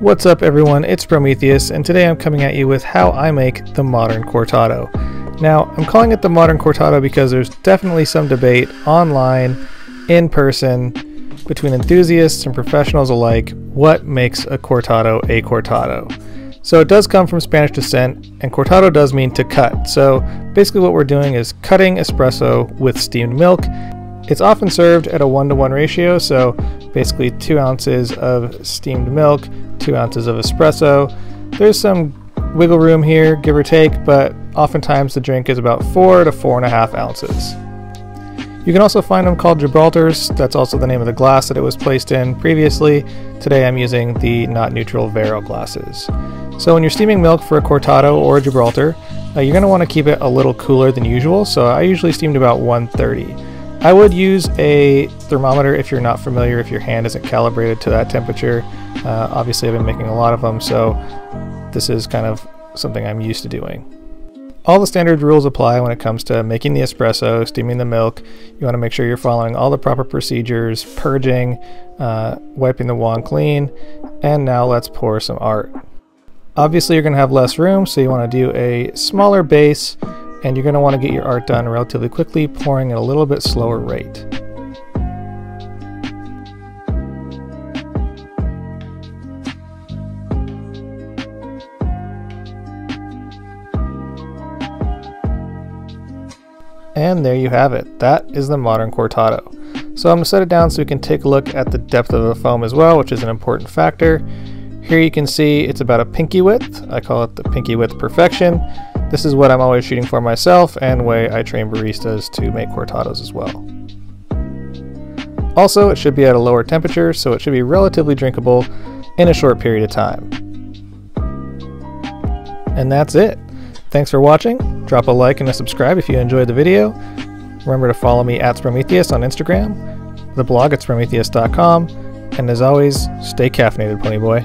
What's up everyone, it's Sprometheus, and today I'm coming at you with how I make the modern cortado. Now, I'm calling it the modern cortado because there's definitely some debate online, in person, between enthusiasts and professionals alike, what makes a cortado a cortado. So it does come from Spanish descent, and cortado does mean to cut. So basically what we're doing is cutting espresso with steamed milk. It's often served at a one-to-one ratio, so basically two ounces of steamed milk, two ounces of espresso. There's some wiggle room here, give or take, but oftentimes the drink is about four to four and a half ounces. You can also find them called Gibraltars. That's also the name of the glass that it was placed in previously. Today I'm using the not neutral Vero glasses. So when you're steaming milk for a cortado or a Gibraltar, uh, you're going to want to keep it a little cooler than usual. So I usually steamed about 130. I would use a thermometer if you're not familiar, if your hand isn't calibrated to that temperature. Uh, obviously I've been making a lot of them, so this is kind of something I'm used to doing. All the standard rules apply when it comes to making the espresso, steaming the milk. You want to make sure you're following all the proper procedures, purging, uh, wiping the wand clean, and now let's pour some art. Obviously you're going to have less room, so you want to do a smaller base, and you're going to want to get your art done relatively quickly, pouring at a little bit slower rate. And there you have it. That is the modern Cortado. So I'm going to set it down so we can take a look at the depth of the foam as well, which is an important factor. Here you can see it's about a pinky width. I call it the pinky width perfection. This is what I'm always shooting for myself and way I train baristas to make cortados as well. Also, it should be at a lower temperature, so it should be relatively drinkable in a short period of time. And that's it. Thanks for watching. Drop a like and a subscribe if you enjoyed the video. Remember to follow me at Sprometheus on Instagram, the blog at sprometheus.com, and as always, stay caffeinated, Pony Boy.